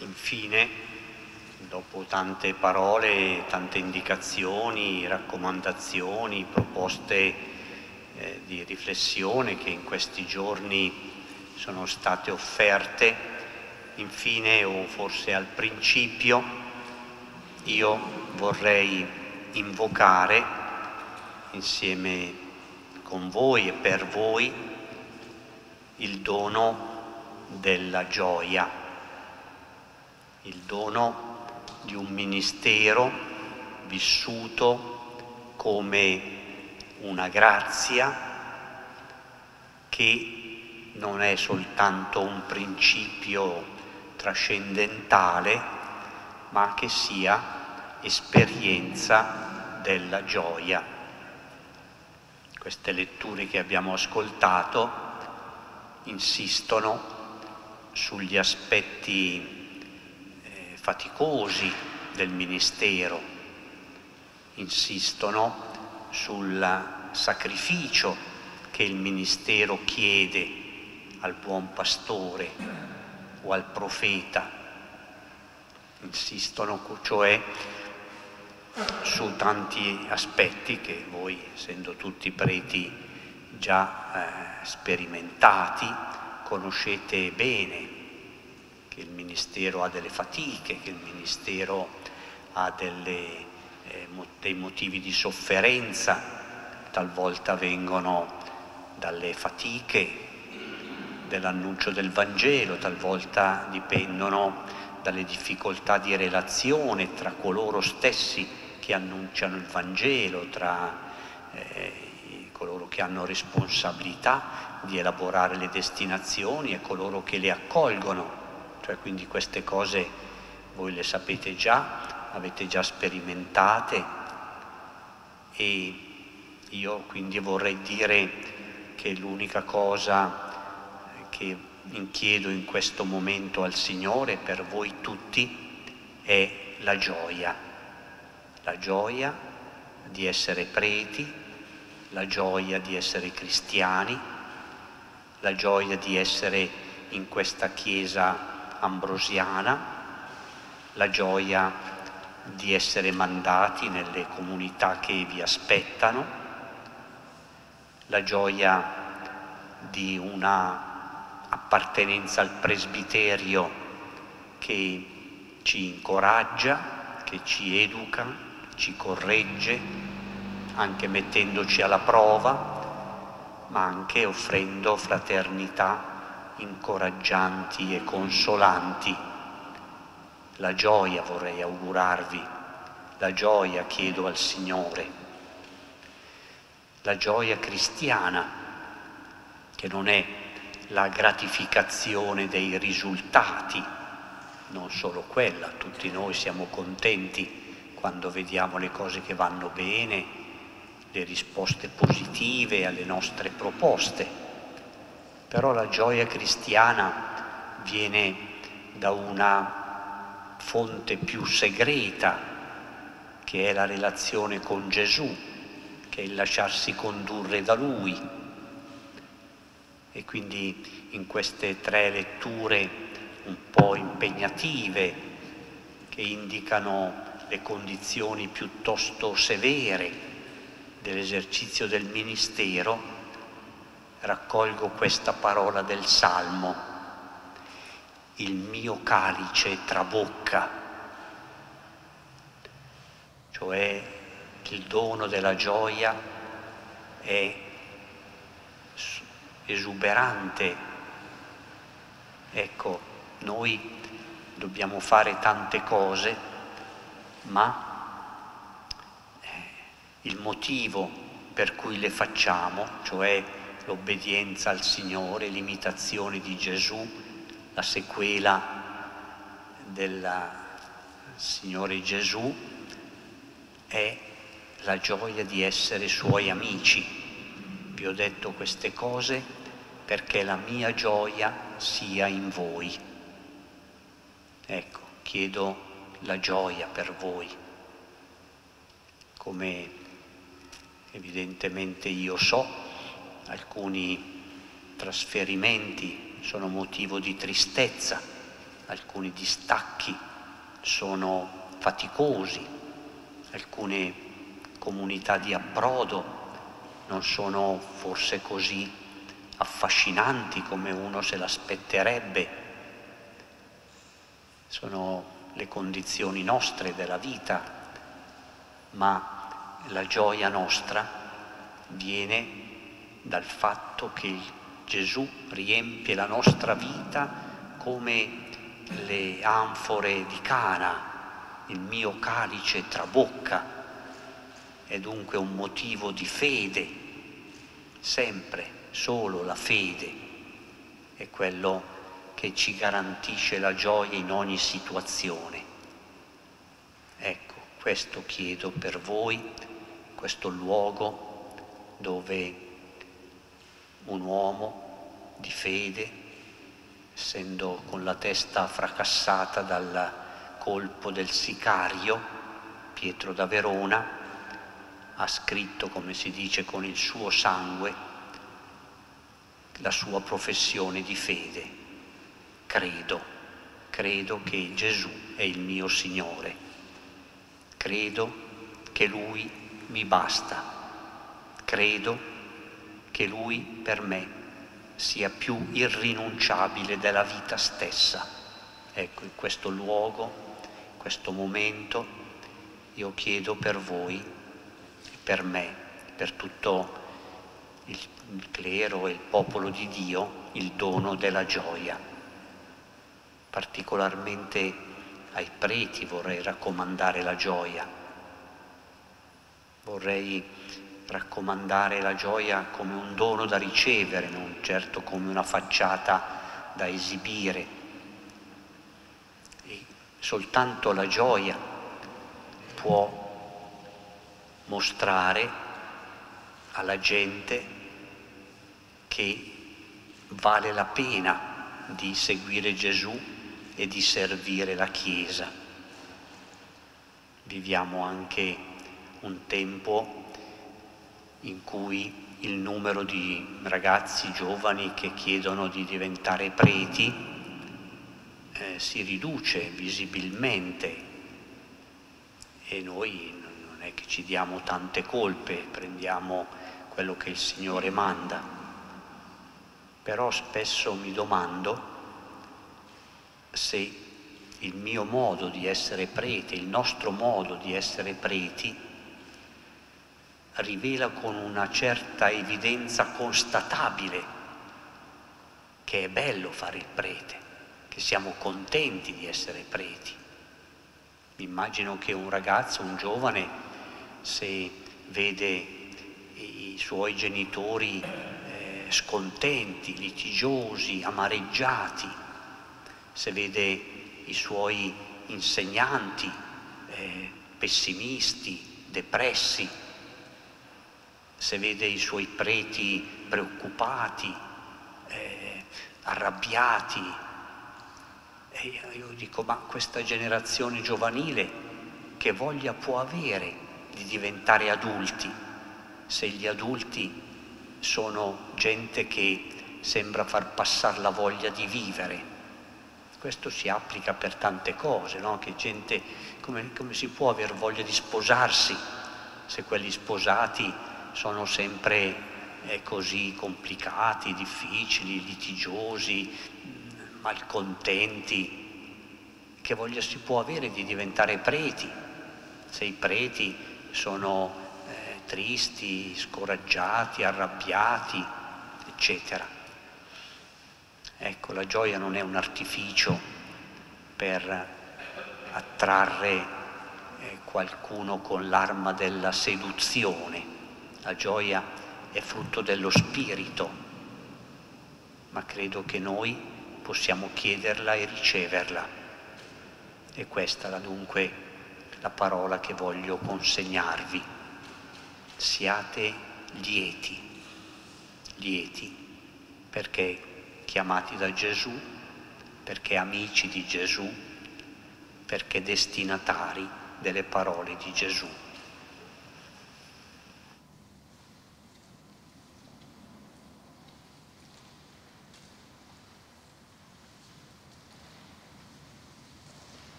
Infine, dopo tante parole, tante indicazioni, raccomandazioni, proposte eh, di riflessione che in questi giorni sono state offerte, infine o forse al principio, io vorrei invocare insieme con voi e per voi il dono della gioia il dono di un ministero vissuto come una grazia che non è soltanto un principio trascendentale, ma che sia esperienza della gioia. Queste letture che abbiamo ascoltato insistono sugli aspetti faticosi del Ministero, insistono sul sacrificio che il Ministero chiede al buon pastore o al profeta, insistono cioè su tanti aspetti che voi, essendo tutti preti già eh, sperimentati, conoscete bene che il Ministero ha delle fatiche, che il Ministero ha delle, eh, dei motivi di sofferenza, talvolta vengono dalle fatiche dell'annuncio del Vangelo, talvolta dipendono dalle difficoltà di relazione tra coloro stessi che annunciano il Vangelo, tra eh, coloro che hanno responsabilità di elaborare le destinazioni e coloro che le accolgono cioè quindi queste cose voi le sapete già, avete già sperimentate e io quindi vorrei dire che l'unica cosa che chiedo in questo momento al Signore per voi tutti è la gioia, la gioia di essere preti, la gioia di essere cristiani, la gioia di essere in questa Chiesa ambrosiana, la gioia di essere mandati nelle comunità che vi aspettano, la gioia di una appartenenza al presbiterio che ci incoraggia, che ci educa, ci corregge, anche mettendoci alla prova, ma anche offrendo fraternità incoraggianti e consolanti. La gioia vorrei augurarvi, la gioia chiedo al Signore, la gioia cristiana, che non è la gratificazione dei risultati, non solo quella, tutti noi siamo contenti quando vediamo le cose che vanno bene, le risposte positive alle nostre proposte però la gioia cristiana viene da una fonte più segreta, che è la relazione con Gesù, che è il lasciarsi condurre da Lui. E quindi in queste tre letture un po' impegnative, che indicano le condizioni piuttosto severe dell'esercizio del ministero, raccolgo questa parola del Salmo, il mio calice trabocca, cioè il dono della gioia è esuberante. Ecco, noi dobbiamo fare tante cose, ma eh, il motivo per cui le facciamo, cioè l'obbedienza al Signore, l'imitazione di Gesù, la sequela del Signore Gesù, è la gioia di essere Suoi amici. Vi ho detto queste cose perché la mia gioia sia in voi. Ecco, chiedo la gioia per voi, come evidentemente io so alcuni trasferimenti sono motivo di tristezza alcuni distacchi sono faticosi, alcune comunità di approdo non sono forse così affascinanti come uno se l'aspetterebbe, sono le condizioni nostre della vita, ma la gioia nostra viene dal fatto che Gesù riempie la nostra vita come le anfore di Cana, il mio calice trabocca, è dunque un motivo di fede, sempre solo la fede è quello che ci garantisce la gioia in ogni situazione. Ecco, questo chiedo per voi, questo luogo dove un uomo di fede, essendo con la testa fracassata dal colpo del sicario, Pietro da Verona, ha scritto, come si dice, con il suo sangue la sua professione di fede. Credo, credo che Gesù è il mio Signore. Credo che Lui mi basta. Credo che Lui per me sia più irrinunciabile della vita stessa. Ecco, in questo luogo, in questo momento, io chiedo per voi per me, per tutto il, il clero e il popolo di Dio, il dono della gioia. Particolarmente ai preti vorrei raccomandare la gioia. Vorrei raccomandare la gioia come un dono da ricevere, non certo come una facciata da esibire. E soltanto la gioia può mostrare alla gente che vale la pena di seguire Gesù e di servire la Chiesa. Viviamo anche un tempo in cui il numero di ragazzi giovani che chiedono di diventare preti eh, si riduce visibilmente. E noi non è che ci diamo tante colpe, prendiamo quello che il Signore manda, però spesso mi domando se il mio modo di essere prete, il nostro modo di essere preti, rivela con una certa evidenza constatabile che è bello fare il prete, che siamo contenti di essere preti. Mi immagino che un ragazzo, un giovane, se vede i suoi genitori eh, scontenti, litigiosi, amareggiati, se vede i suoi insegnanti eh, pessimisti, depressi, se vede i suoi preti preoccupati, eh, arrabbiati. E io dico, ma questa generazione giovanile che voglia può avere di diventare adulti, se gli adulti sono gente che sembra far passare la voglia di vivere. Questo si applica per tante cose, no? che gente, come, come si può aver voglia di sposarsi se quelli sposati sono sempre eh, così complicati, difficili, litigiosi, malcontenti? Che voglia si può avere di diventare preti se i preti sono eh, tristi, scoraggiati, arrabbiati, eccetera. Ecco, la gioia non è un artificio per attrarre eh, qualcuno con l'arma della seduzione. La gioia è frutto dello spirito, ma credo che noi possiamo chiederla e riceverla. E questa la dunque la parola che voglio consegnarvi. Siate lieti, lieti perché chiamati da Gesù, perché amici di Gesù, perché destinatari delle parole di Gesù.